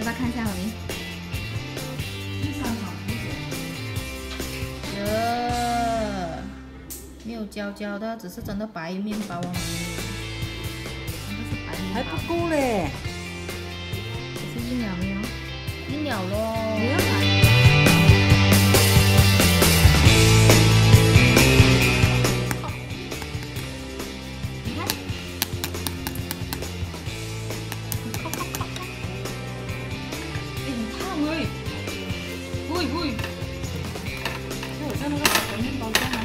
要不要看一下好明？这没有焦焦的，只是真的白面包啊！真的是白面包。还不够嘞，是硬了没有？硬了咯。喂喂，哎，我在那个小房间包间呢。